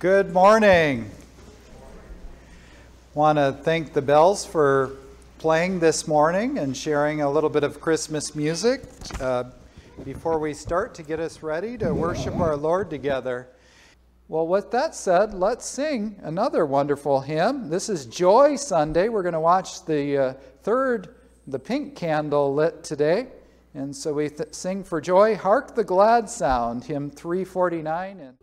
Good morning. Want to thank the Bells for playing this morning and sharing a little bit of Christmas music uh, before we start to get us ready to worship our Lord together. Well, with that said, let's sing another wonderful hymn. This is Joy Sunday. We're going to watch the uh, third, the pink candle lit today. And so we sing for joy, Hark the Glad Sound, hymn 349. And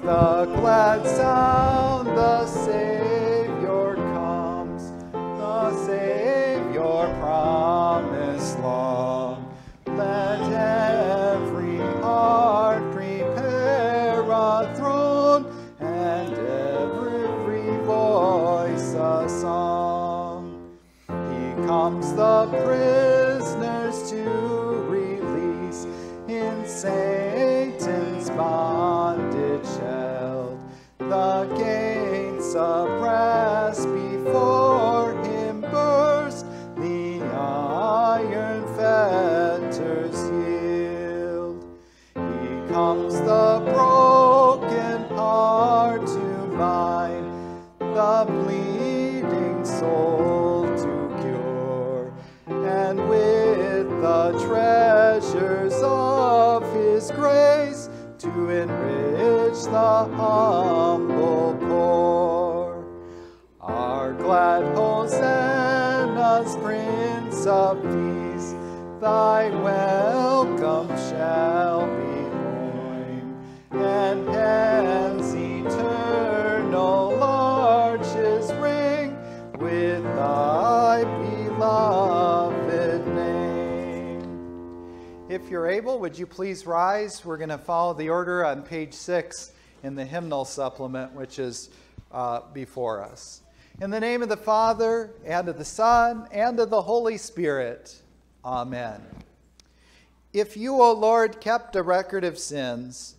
the glad sound, the Savior comes, the Savior promised long. Let every heart prepare a throne, and every voice a song. He comes the prisoners to release in humble poor. Our glad hosannas, Prince of Peace, thy welcome shall be joined, and hence eternal arches ring with thy beloved name. If you're able, would you please rise? We're going to follow the order on page six in the hymnal supplement, which is uh, before us. In the name of the Father, and of the Son, and of the Holy Spirit. Amen. If you, O Lord, kept a record of sins,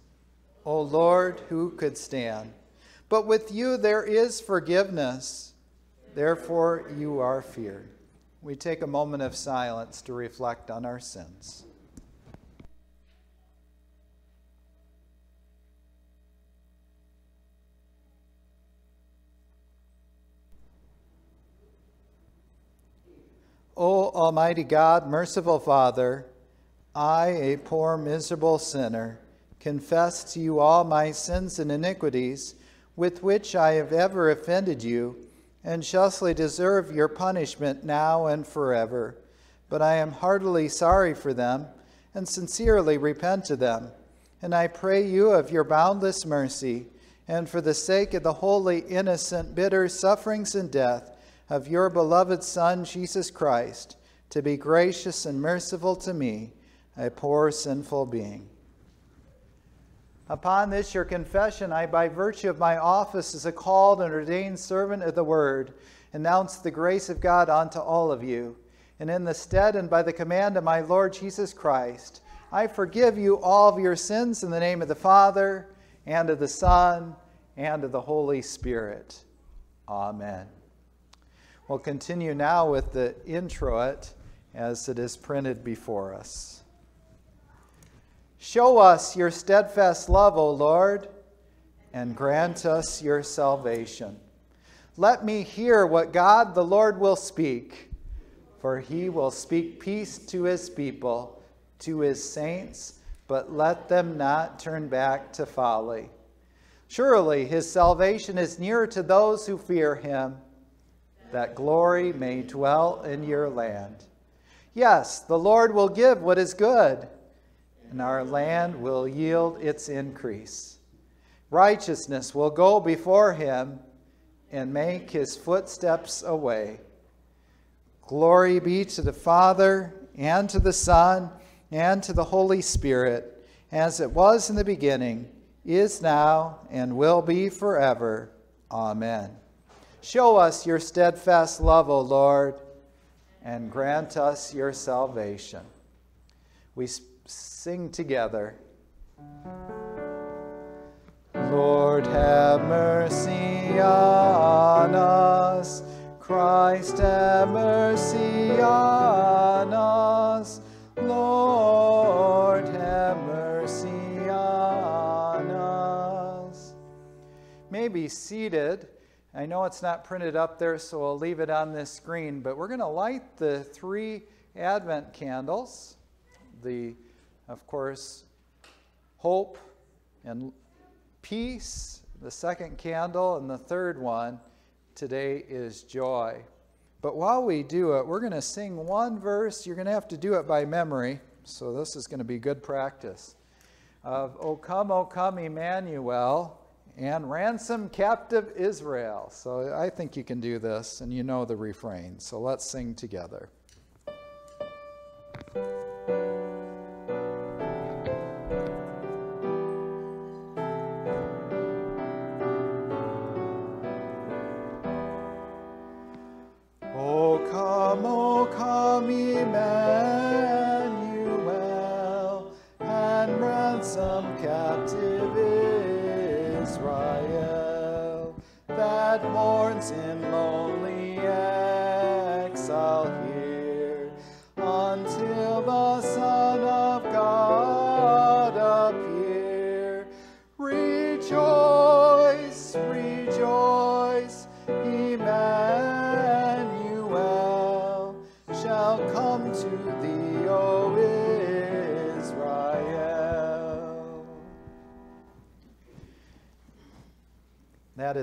O Lord, who could stand? But with you there is forgiveness, therefore you are feared. We take a moment of silence to reflect on our sins. O Almighty God, merciful Father, I, a poor, miserable sinner, confess to you all my sins and iniquities with which I have ever offended you, and justly deserve your punishment now and forever. But I am heartily sorry for them, and sincerely repent of them. And I pray you of your boundless mercy, and for the sake of the holy, innocent, bitter sufferings and death, of your beloved Son, Jesus Christ, to be gracious and merciful to me, a poor sinful being. Upon this, your confession, I, by virtue of my office as a called and ordained servant of the word, announce the grace of God unto all of you. And in the stead and by the command of my Lord Jesus Christ, I forgive you all of your sins in the name of the Father, and of the Son, and of the Holy Spirit. Amen. We'll continue now with the introit as it is printed before us. Show us your steadfast love, O Lord, and grant us your salvation. Let me hear what God the Lord will speak, for he will speak peace to his people, to his saints, but let them not turn back to folly. Surely his salvation is near to those who fear him that glory may dwell in your land. Yes, the Lord will give what is good, and our land will yield its increase. Righteousness will go before him and make his footsteps a way. Glory be to the Father, and to the Son, and to the Holy Spirit, as it was in the beginning, is now, and will be forever. Amen. Show us your steadfast love, O Lord, and grant us your salvation. We sing together. Lord, have mercy on us. Christ, have mercy on us. Lord, have mercy on us. May be seated. I know it's not printed up there, so I'll leave it on this screen, but we're going to light the three Advent candles. The, of course, hope and peace, the second candle, and the third one today is joy. But while we do it, we're going to sing one verse. You're going to have to do it by memory, so this is going to be good practice. Of O come, O come, Emmanuel, and ransom captive Israel. So I think you can do this, and you know the refrain. So let's sing together.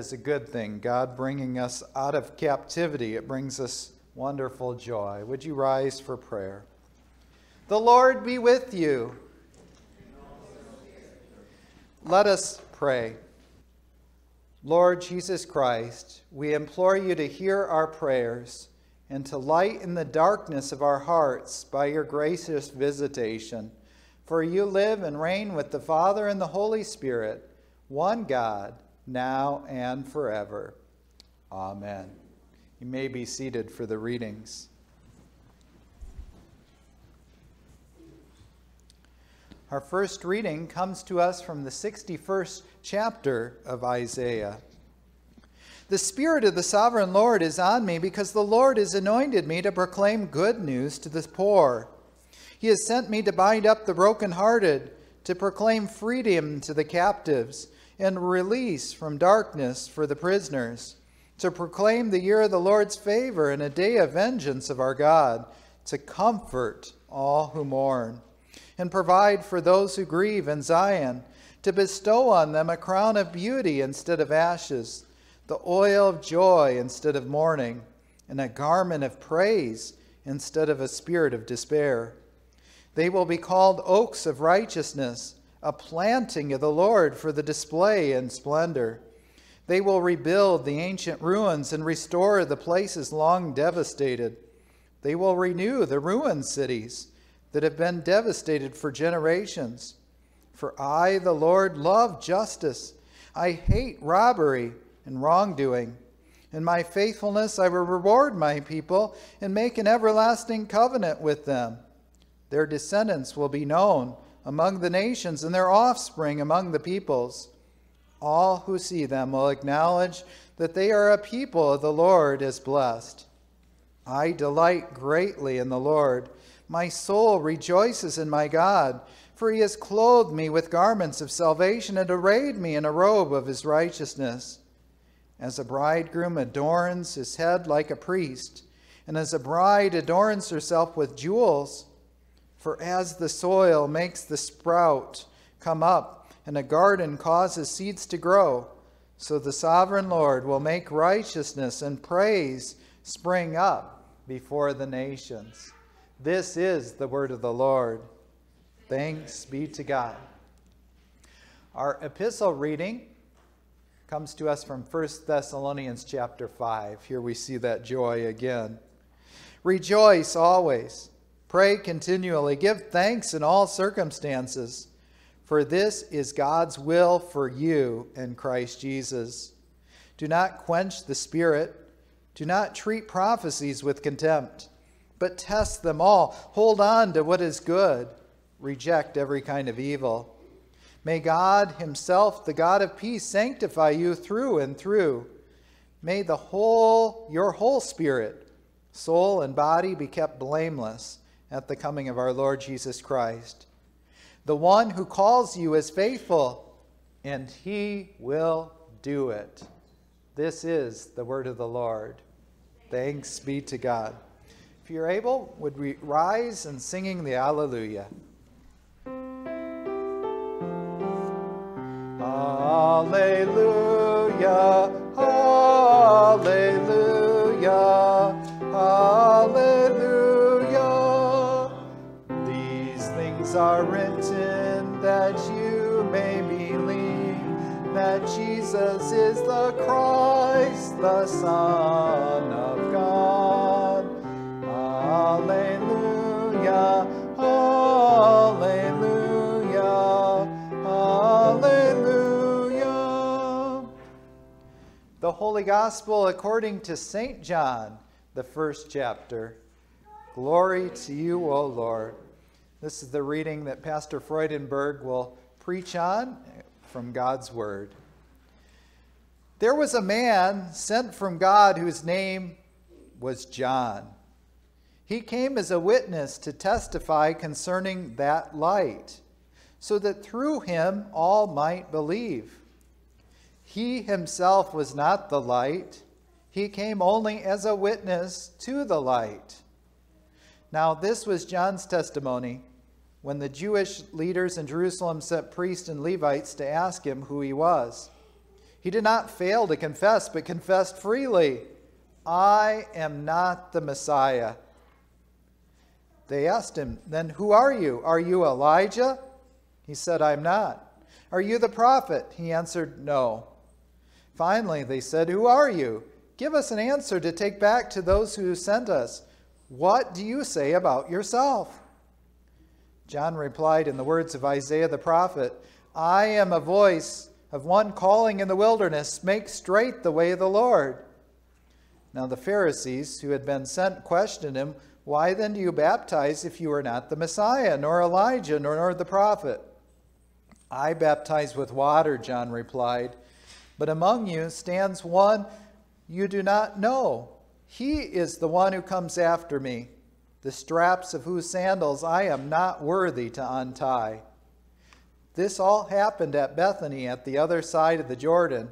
Is a good thing. God bringing us out of captivity, it brings us wonderful joy. Would you rise for prayer? The Lord be with you. Let us pray. Lord Jesus Christ, we implore you to hear our prayers and to lighten the darkness of our hearts by your gracious visitation. For you live and reign with the Father and the Holy Spirit, one God now and forever. Amen. You may be seated for the readings. Our first reading comes to us from the 61st chapter of Isaiah. The Spirit of the Sovereign Lord is on me because the Lord has anointed me to proclaim good news to the poor. He has sent me to bind up the brokenhearted, to proclaim freedom to the captives and release from darkness for the prisoners, to proclaim the year of the Lord's favor and a day of vengeance of our God, to comfort all who mourn, and provide for those who grieve in Zion, to bestow on them a crown of beauty instead of ashes, the oil of joy instead of mourning, and a garment of praise instead of a spirit of despair. They will be called oaks of righteousness a planting of the Lord for the display and splendor. They will rebuild the ancient ruins and restore the places long devastated. They will renew the ruined cities that have been devastated for generations. For I, the Lord, love justice. I hate robbery and wrongdoing. In my faithfulness, I will reward my people and make an everlasting covenant with them. Their descendants will be known among the nations and their offspring among the peoples. All who see them will acknowledge that they are a people of the Lord is blessed. I delight greatly in the Lord. My soul rejoices in my God, for he has clothed me with garments of salvation and arrayed me in a robe of his righteousness. As a bridegroom adorns his head like a priest, and as a bride adorns herself with jewels, for as the soil makes the sprout come up, and a garden causes seeds to grow, so the sovereign Lord will make righteousness and praise spring up before the nations. This is the word of the Lord. Thanks be to God. Our epistle reading comes to us from 1 Thessalonians chapter 5. Here we see that joy again. Rejoice always. Pray continually. Give thanks in all circumstances, for this is God's will for you in Christ Jesus. Do not quench the Spirit. Do not treat prophecies with contempt, but test them all. Hold on to what is good. Reject every kind of evil. May God Himself, the God of peace, sanctify you through and through. May the whole, your whole spirit, soul, and body be kept blameless at the coming of our Lord Jesus Christ. The one who calls you is faithful, and he will do it. This is the word of the Lord. Thanks be to God. If you're able, would we rise and singing the Alleluia? Alleluia, Alleluia, Are written that you may believe that Jesus is the Christ, the Son of God. Alleluia, Alleluia, Alleluia. The Holy Gospel according to St. John, the first chapter. Glory to you, O Lord. This is the reading that Pastor Freudenburg will preach on from God's Word. There was a man sent from God whose name was John. He came as a witness to testify concerning that light, so that through him all might believe. He himself was not the light, he came only as a witness to the light. Now, this was John's testimony when the Jewish leaders in Jerusalem sent priests and Levites to ask him who he was. He did not fail to confess, but confessed freely, I am not the Messiah. They asked him, Then who are you? Are you Elijah? He said, I'm not. Are you the prophet? He answered, No. Finally, they said, Who are you? Give us an answer to take back to those who sent us. What do you say about yourself? John replied in the words of Isaiah the prophet I am a voice of one calling in the wilderness, make straight the way of the Lord. Now the Pharisees who had been sent questioned him, Why then do you baptize if you are not the Messiah, nor Elijah, nor, the prophet? I baptize with water, John replied, but among you stands one you do not know. He is the one who comes after me, the straps of whose sandals I am not worthy to untie. This all happened at Bethany at the other side of the Jordan,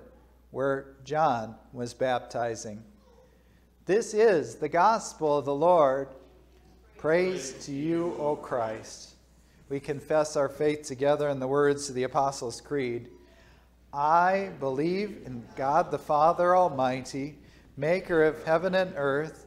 where John was baptizing. This is the gospel of the Lord. Praise to you, O Christ. We confess our faith together in the words of the Apostles' Creed. I believe in God the Father Almighty, maker of heaven and earth,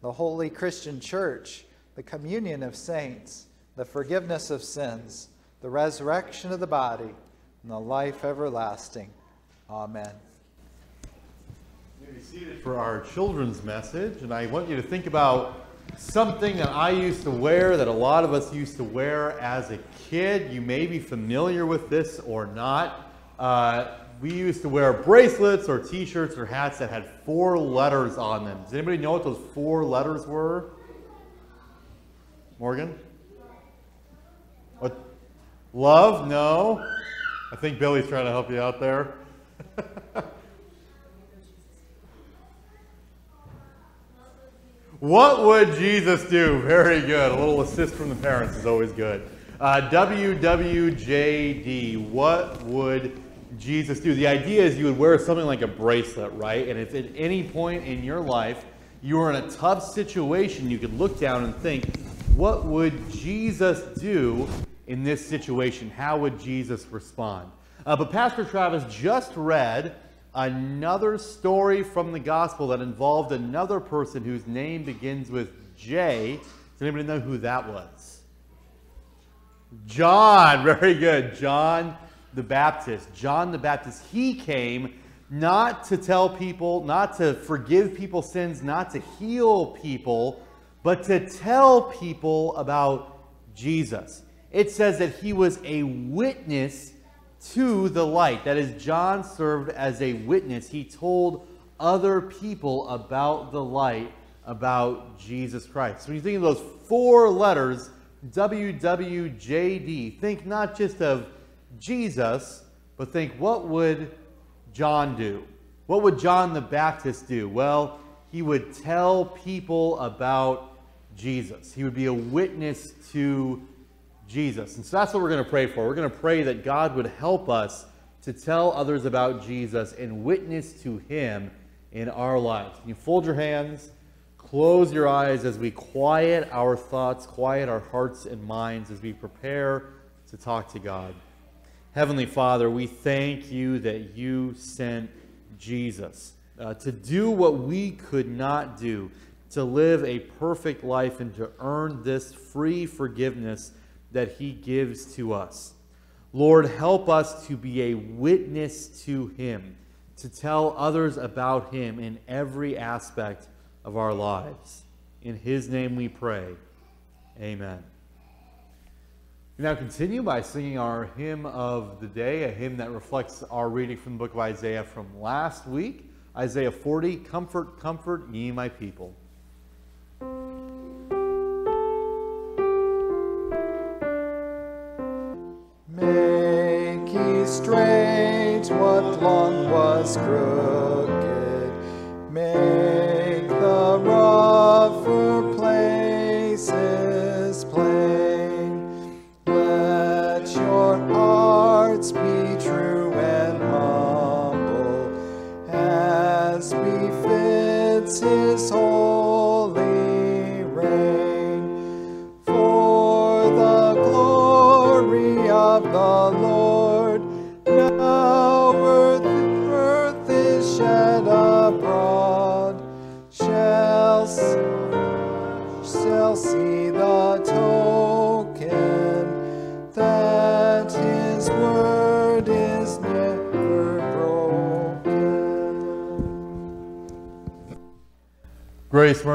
the holy Christian church, the communion of saints, the forgiveness of sins, the resurrection of the body, and the life everlasting. Amen. Be seated for our children's message, and I want you to think about something that I used to wear, that a lot of us used to wear as a kid. You may be familiar with this or not. Uh, we used to wear bracelets or t-shirts or hats that had four letters on them. Does anybody know what those four letters were? Morgan? What? Love? No. I think Billy's trying to help you out there. what would Jesus do? Very good. A little assist from the parents is always good. Uh, WWJD. What would Jesus do? The idea is you would wear something like a bracelet, right? And if at any point in your life you were in a tough situation, you could look down and think, what would Jesus do in this situation? How would Jesus respond? Uh, but Pastor Travis just read another story from the gospel that involved another person whose name begins with J. Does anybody know who that was? John. Very good. John the Baptist. John the Baptist. He came not to tell people, not to forgive people's sins, not to heal people, but to tell people about Jesus. It says that he was a witness to the light. That is, John served as a witness. He told other people about the light, about Jesus Christ. So when you think of those four letters, WWJD, think not just of Jesus, but think what would John do? What would John the Baptist do? Well, he would tell people about Jesus. He would be a witness to Jesus. And so that's what we're going to pray for. We're going to pray that God would help us to tell others about Jesus and witness to him in our lives. Can you fold your hands, close your eyes as we quiet our thoughts, quiet our hearts and minds as we prepare to talk to God. Heavenly Father, we thank you that you sent Jesus uh, to do what we could not do, to live a perfect life and to earn this free forgiveness that he gives to us. Lord, help us to be a witness to him, to tell others about him in every aspect of our lives. In his name we pray. Amen. We now continue by singing our hymn of the day, a hymn that reflects our reading from the book of Isaiah from last week. Isaiah 40, Comfort, Comfort Ye My People. Make ye straight what long was crooked. Make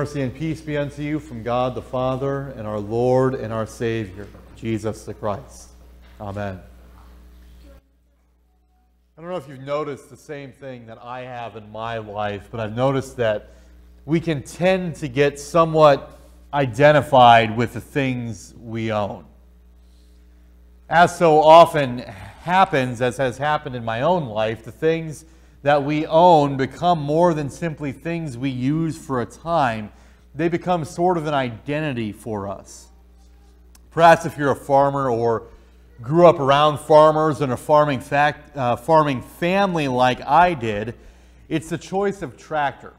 mercy, and peace be unto you from God the Father and our Lord and our Savior, Jesus the Christ. Amen. I don't know if you've noticed the same thing that I have in my life, but I've noticed that we can tend to get somewhat identified with the things we own. As so often happens, as has happened in my own life, the things that we own become more than simply things we use for a time. They become sort of an identity for us. Perhaps if you're a farmer or grew up around farmers in a farming, fact, uh, farming family like I did, it's the choice of tractor.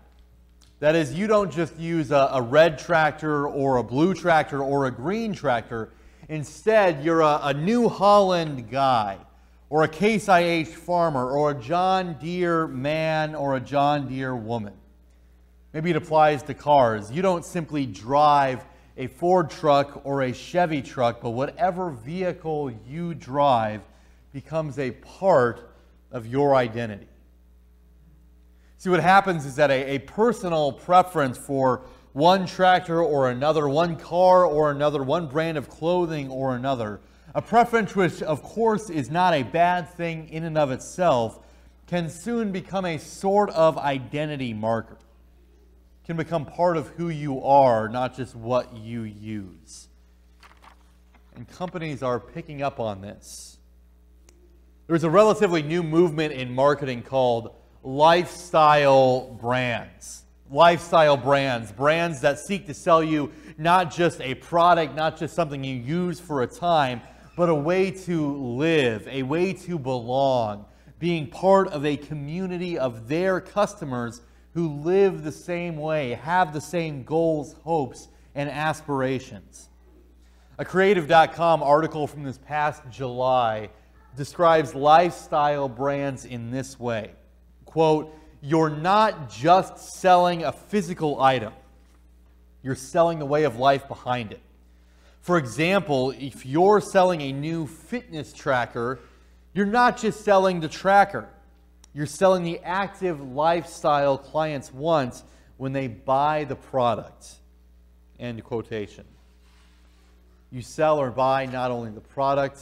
That is, you don't just use a, a red tractor or a blue tractor or a green tractor. Instead, you're a, a New Holland guy or a Case IH farmer or a John Deere man or a John Deere woman. Maybe it applies to cars. You don't simply drive a Ford truck or a Chevy truck, but whatever vehicle you drive becomes a part of your identity. See, what happens is that a, a personal preference for one tractor or another, one car or another, one brand of clothing or another, a preference which, of course, is not a bad thing in and of itself, can soon become a sort of identity marker can become part of who you are, not just what you use. And companies are picking up on this. There's a relatively new movement in marketing called lifestyle brands. Lifestyle brands, brands that seek to sell you not just a product, not just something you use for a time, but a way to live, a way to belong, being part of a community of their customers who live the same way, have the same goals, hopes, and aspirations. A Creative.com article from this past July describes lifestyle brands in this way quote, You're not just selling a physical item, you're selling the way of life behind it. For example, if you're selling a new fitness tracker, you're not just selling the tracker, You're selling the active lifestyle clients want when they buy the product. End quotation. You sell or buy not only the product,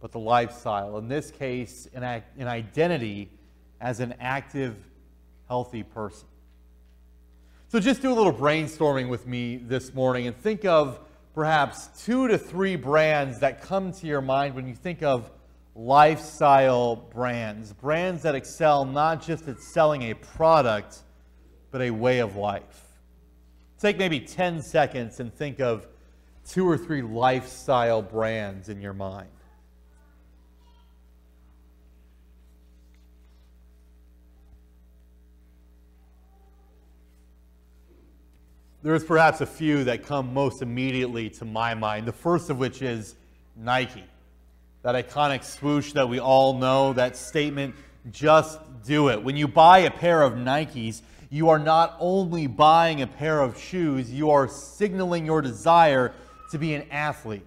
but the lifestyle. In this case, an, an identity as an active, healthy person. So just do a little brainstorming with me this morning and think of perhaps two to three brands that come to your mind when you think of lifestyle brands, brands that excel not just at selling a product, but a way of life. Take maybe 10 seconds and think of two or three lifestyle brands in your mind. There's perhaps a few that come most immediately to my mind. The first of which is Nike. That iconic swoosh that we all know, that statement, just do it. When you buy a pair of Nikes, you are not only buying a pair of shoes, you are signaling your desire to be an athlete.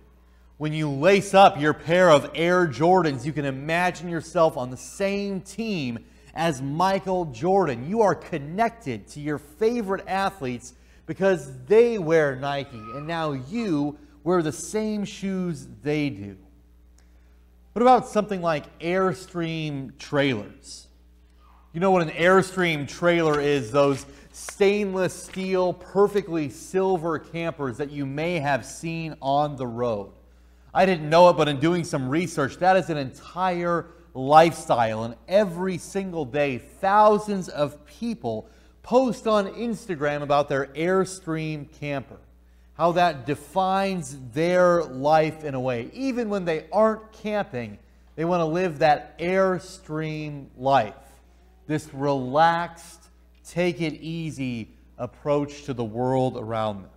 When you lace up your pair of Air Jordans, you can imagine yourself on the same team as Michael Jordan. You are connected to your favorite athletes because they wear Nike, and now you wear the same shoes they do. What about something like Airstream trailers? You know what an Airstream trailer is? Those stainless steel, perfectly silver campers that you may have seen on the road. I didn't know it, but in doing some research, that is an entire lifestyle. And every single day, thousands of people post on Instagram about their Airstream camper, how that defines their life in a way. Even when they aren't camping, they want to live that Airstream life, this relaxed, take it easy approach to the world around them.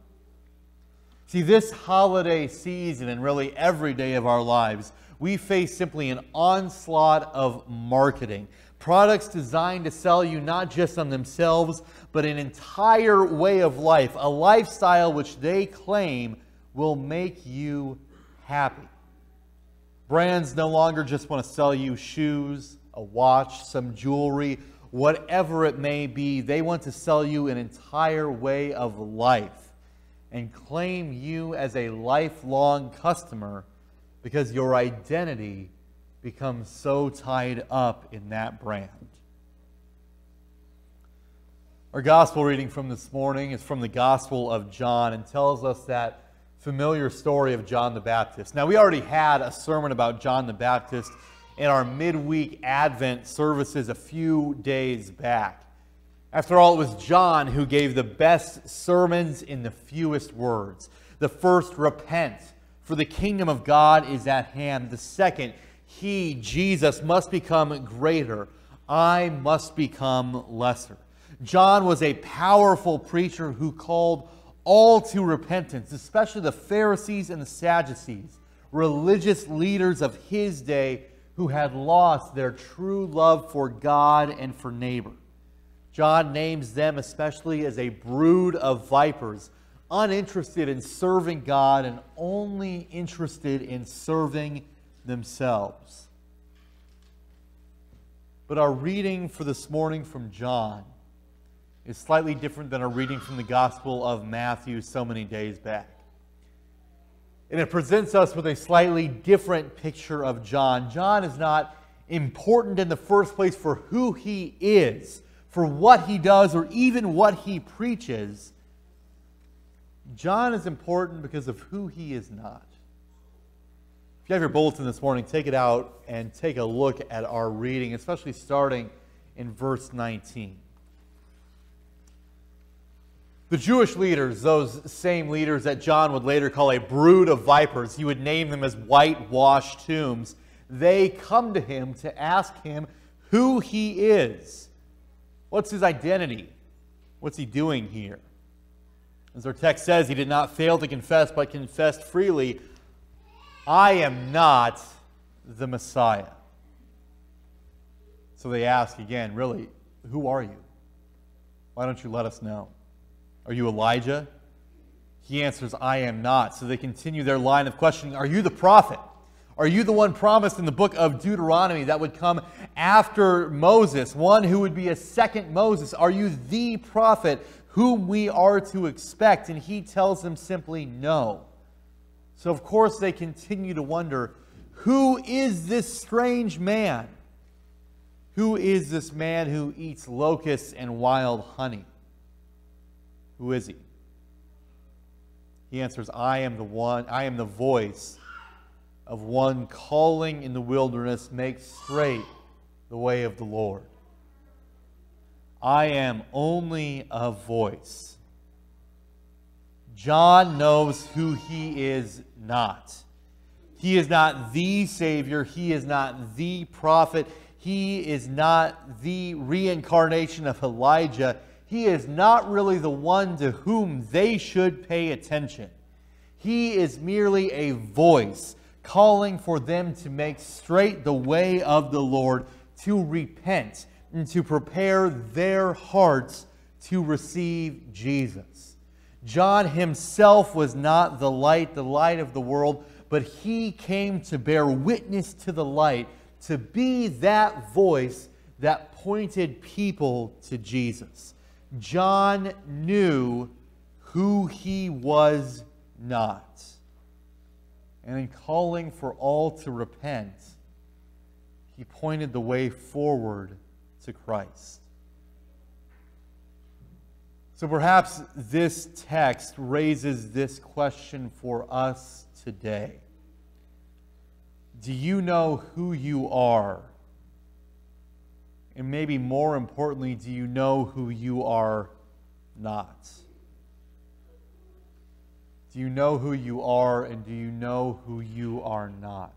See, this holiday season and really every day of our lives, we face simply an onslaught of marketing Products designed to sell you not just on themselves, but an entire way of life, a lifestyle which they claim will make you happy. Brands no longer just want to sell you shoes, a watch, some jewelry, whatever it may be. They want to sell you an entire way of life and claim you as a lifelong customer because your identity become so tied up in that brand. Our gospel reading from this morning is from the Gospel of John and tells us that familiar story of John the Baptist. Now, we already had a sermon about John the Baptist in our midweek Advent services a few days back. After all, it was John who gave the best sermons in the fewest words. The first, repent, for the kingdom of God is at hand. The second, he, Jesus, must become greater. I must become lesser. John was a powerful preacher who called all to repentance, especially the Pharisees and the Sadducees, religious leaders of his day who had lost their true love for God and for neighbor. John names them especially as a brood of vipers, uninterested in serving God and only interested in serving themselves. But our reading for this morning from John is slightly different than our reading from the Gospel of Matthew so many days back. And it presents us with a slightly different picture of John. John is not important in the first place for who he is, for what he does, or even what he preaches. John is important because of who he is not. If you have your bulletin this morning, take it out and take a look at our reading, especially starting in verse 19. The Jewish leaders, those same leaders that John would later call a brood of vipers, he would name them as whitewashed tombs, they come to him to ask him who he is. What's his identity? What's he doing here? As our text says, he did not fail to confess, but confessed freely I am not the Messiah. So they ask again, really, who are you? Why don't you let us know? Are you Elijah? He answers, I am not. So they continue their line of questioning Are you the prophet? Are you the one promised in the book of Deuteronomy that would come after Moses, one who would be a second Moses? Are you the prophet whom we are to expect? And he tells them simply no. So, of course, they continue to wonder who is this strange man? Who is this man who eats locusts and wild honey? Who is he? He answers, I am the one, I am the voice of one calling in the wilderness, make straight the way of the Lord. I am only a voice. John knows who he is not. He is not the Savior. He is not the prophet. He is not the reincarnation of Elijah. He is not really the one to whom they should pay attention. He is merely a voice calling for them to make straight the way of the Lord, to repent, and to prepare their hearts to receive Jesus. John himself was not the light, the light of the world, but he came to bear witness to the light, to be that voice that pointed people to Jesus. John knew who he was not and in calling for all to repent, he pointed the way forward to Christ. So perhaps this text raises this question for us today Do you know who you are? And maybe more importantly, do you know who you are not? Do you know who you are and do you know who you are not?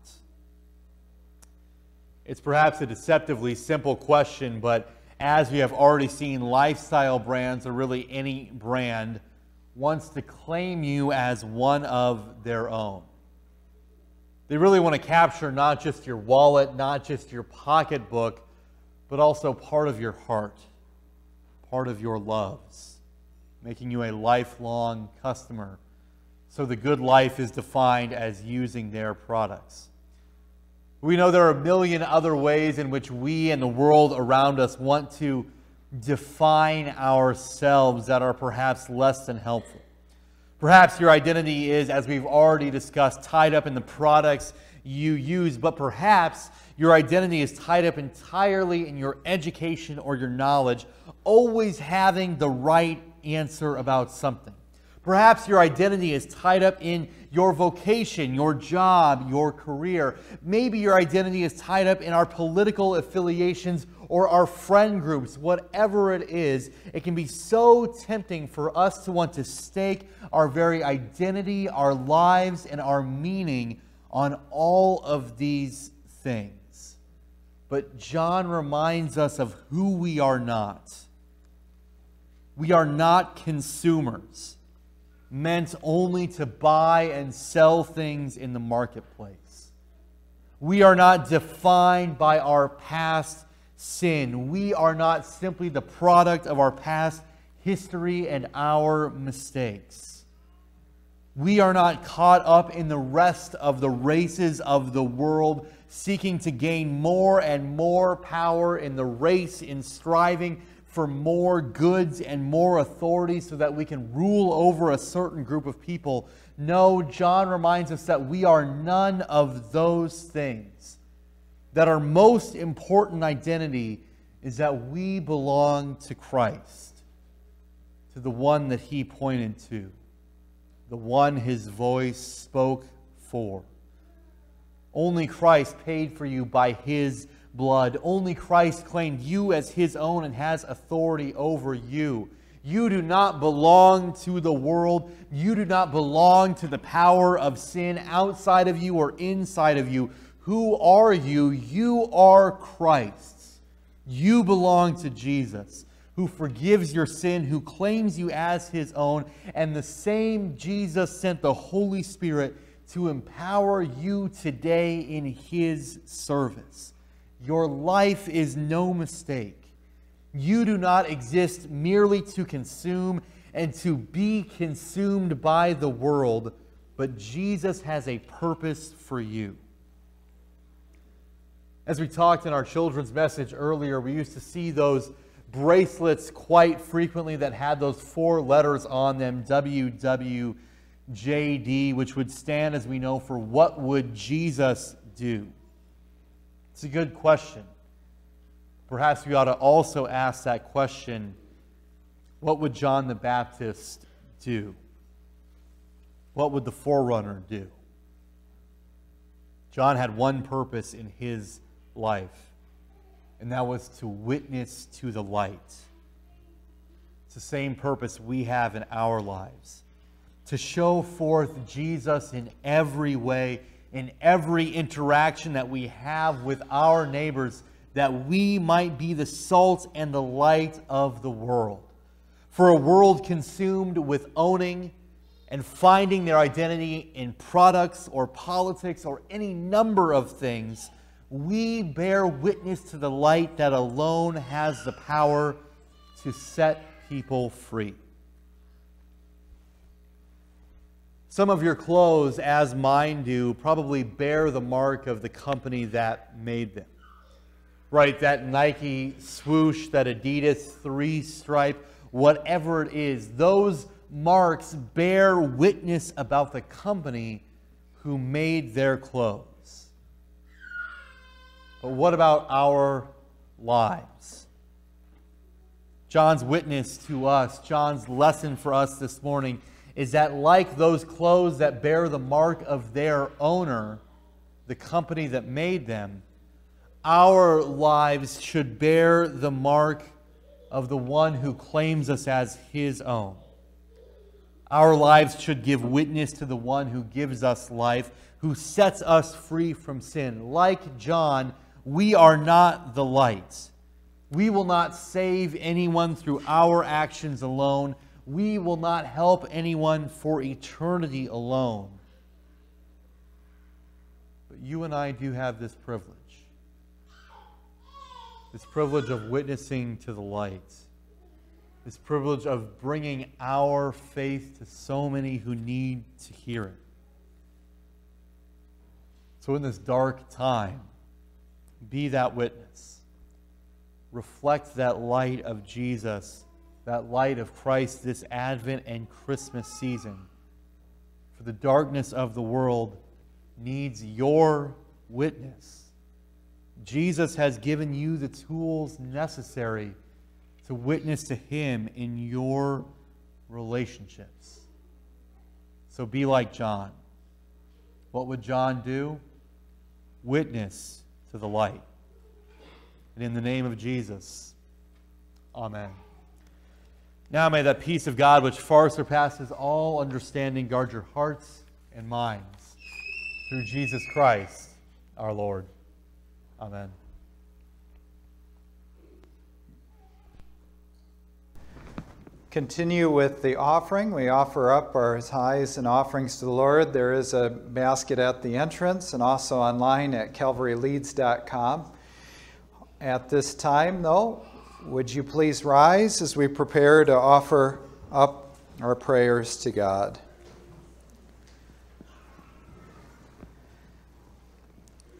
It's perhaps a deceptively simple question, but as we have already seen, lifestyle brands, or really any brand, wants to claim you as one of their own. They really want to capture not just your wallet, not just your pocketbook, but also part of your heart, part of your loves, making you a lifelong customer so the good life is defined as using their products. We know there are a million other ways in which we and the world around us want to define ourselves that are perhaps less than helpful. Perhaps your identity is, as we've already discussed, tied up in the products you use, but perhaps your identity is tied up entirely in your education or your knowledge, always having the right answer about something. Perhaps your identity is tied up in your vocation, your job, your career. Maybe your identity is tied up in our political affiliations or our friend groups. Whatever it is, it can be so tempting for us to want to stake our very identity, our lives, and our meaning on all of these things. But John reminds us of who we are not. We are not consumers meant only to buy and sell things in the marketplace. We are not defined by our past sin. We are not simply the product of our past history and our mistakes. We are not caught up in the rest of the races of the world, seeking to gain more and more power in the race, in striving for more goods and more authority so that we can rule over a certain group of people. No, John reminds us that we are none of those things. That our most important identity is that we belong to Christ, to the one that he pointed to, the one his voice spoke for. Only Christ paid for you by his blood. Only Christ claimed you as his own and has authority over you. You do not belong to the world. You do not belong to the power of sin outside of you or inside of you. Who are you? You are Christ's. You belong to Jesus, who forgives your sin, who claims you as his own. And the same Jesus sent the Holy Spirit to empower you today in his service. Your life is no mistake. You do not exist merely to consume and to be consumed by the world, but Jesus has a purpose for you. As we talked in our children's message earlier, we used to see those bracelets quite frequently that had those four letters on them WWJD, which would stand, as we know, for what would Jesus do? It's a good question. Perhaps we ought to also ask that question what would John the Baptist do? What would the forerunner do? John had one purpose in his life, and that was to witness to the light. It's the same purpose we have in our lives to show forth Jesus in every way, in every interaction that we have with our neighbors, that we might be the salt and the light of the world. For a world consumed with owning and finding their identity in products or politics or any number of things, we bear witness to the light that alone has the power to set people free. Some of your clothes, as mine do, probably bear the mark of the company that made them. Right? That Nike swoosh, that Adidas three stripe, whatever it is, those marks bear witness about the company who made their clothes. But what about our lives? John's witness to us, John's lesson for us this morning is that, like those clothes that bear the mark of their owner, the company that made them, our lives should bear the mark of the one who claims us as his own. Our lives should give witness to the one who gives us life, who sets us free from sin. Like John, we are not the light. We will not save anyone through our actions alone. We will not help anyone for eternity alone. But you and I do have this privilege this privilege of witnessing to the light this privilege of bringing our faith to so many who need to hear it. So, in this dark time, be that witness. Reflect that light of Jesus, that light of Christ this Advent and Christmas season. For the darkness of the world needs your witness. Jesus has given you the tools necessary to witness to Him in your relationships. So be like John. What would John do? Witness to the light. And in the name of Jesus, Amen. Now may that peace of God, which far surpasses all understanding, guard your hearts and minds through Jesus Christ our Lord. Amen. continue with the offering. We offer up our tithes and offerings to the Lord. There is a basket at the entrance and also online at calvaryleeds.com. At this time, though, would you please rise as we prepare to offer up our prayers to God?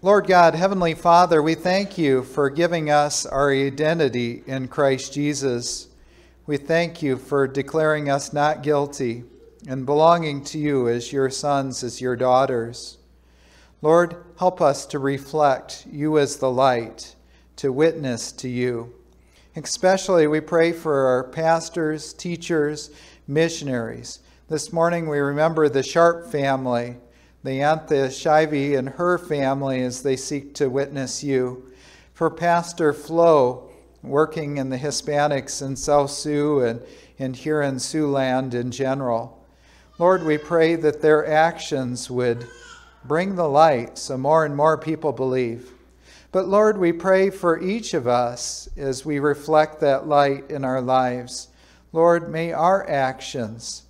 Lord God, Heavenly Father, we thank you for giving us our identity in Christ Jesus. We thank you for declaring us not guilty and belonging to you as your sons, as your daughters. Lord, help us to reflect you as the light, to witness to you. Especially, we pray for our pastors, teachers, missionaries. This morning, we remember the Sharp family, the Antha Shivey and her family as they seek to witness you. For Pastor Flo, working in the Hispanics in South Sioux and, and here in Siouxland in general. Lord, we pray that their actions would bring the light so more and more people believe. But Lord, we pray for each of us as we reflect that light in our lives. Lord, may our actions,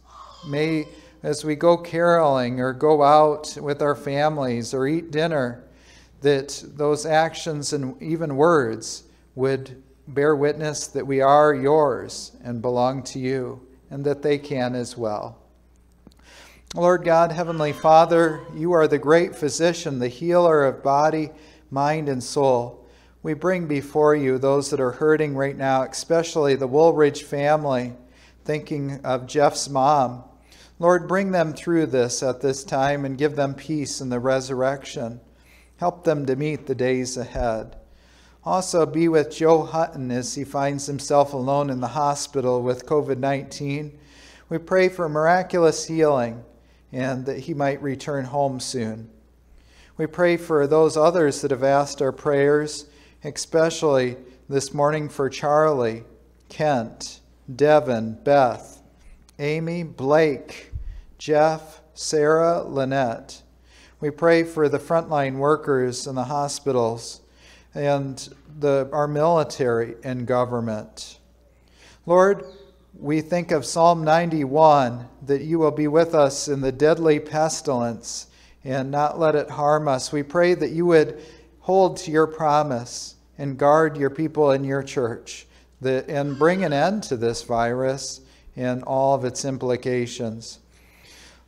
may as we go caroling or go out with our families or eat dinner, that those actions and even words would bear witness that we are yours and belong to you, and that they can as well. Lord God, Heavenly Father, you are the great physician, the healer of body, mind, and soul. We bring before you those that are hurting right now, especially the Woolridge family, thinking of Jeff's mom. Lord, bring them through this at this time and give them peace in the resurrection. Help them to meet the days ahead. Also, be with Joe Hutton as he finds himself alone in the hospital with COVID 19. We pray for miraculous healing and that he might return home soon. We pray for those others that have asked our prayers, especially this morning for Charlie, Kent, Devin, Beth, Amy, Blake, Jeff, Sarah, Lynette. We pray for the frontline workers in the hospitals and the, our military and government. Lord, we think of Psalm 91 that you will be with us in the deadly pestilence and not let it harm us. We pray that you would hold to your promise and guard your people in your church that, and bring an end to this virus and all of its implications.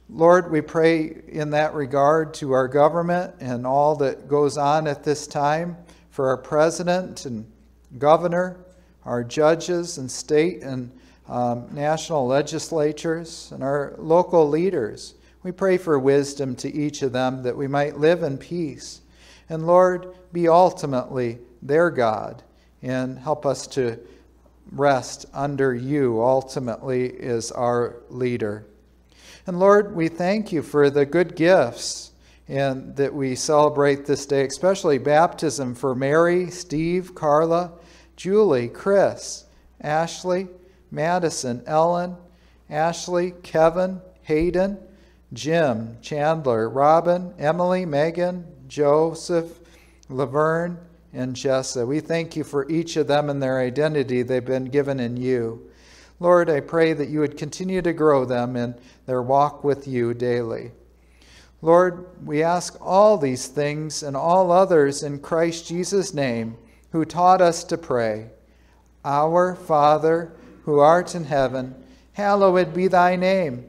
Lord, we pray in that regard to our government and all that goes on at this time for our president and governor, our judges and state and um, national legislatures, and our local leaders. We pray for wisdom to each of them that we might live in peace. And Lord, be ultimately their God and help us to rest under you ultimately is our leader. And Lord, we thank you for the good gifts and that we celebrate this day, especially baptism for Mary, Steve, Carla, Julie, Chris, Ashley, Madison, Ellen, Ashley, Kevin, Hayden, Jim, Chandler, Robin, Emily, Megan, Joseph, Laverne, and Jessa. We thank you for each of them and their identity they've been given in you. Lord, I pray that you would continue to grow them in their walk with you daily. Lord, we ask all these things and all others in Christ Jesus' name, who taught us to pray. Our Father, who art in heaven, hallowed be thy name.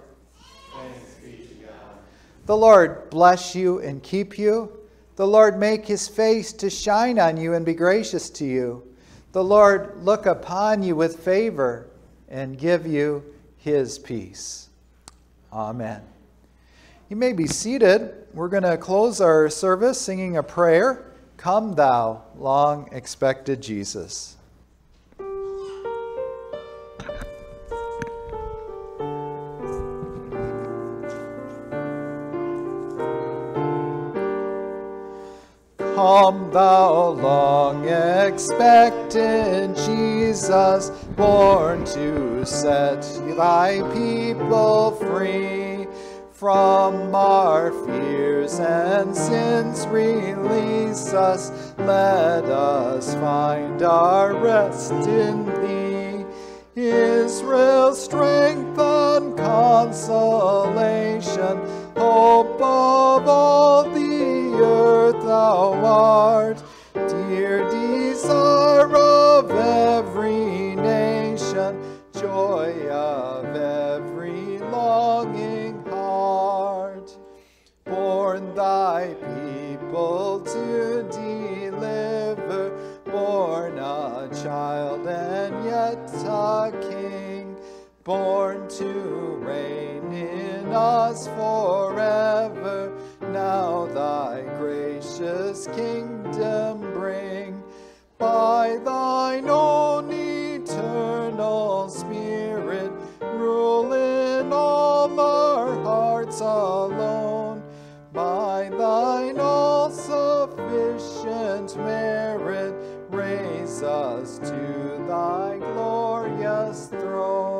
The Lord bless you and keep you. The Lord make his face to shine on you and be gracious to you. The Lord look upon you with favor and give you his peace. Amen. You may be seated. We're going to close our service singing a prayer Come, thou long expected Jesus. Come, thou long expected Jesus, born to set thy people free. From our fears and sins release us, let us find our rest in thee. Israel's strength and consolation, hope of all the earth thou art, dear desire of every nation, joy of every longing heart. Born thy people to deliver, born a child and yet a king, born to reign in us forever. Now thy gracious kingdom bring by thine own eternal spirit, rule in all our hearts alone. By thine all sufficient merit, raise us to thy glorious throne.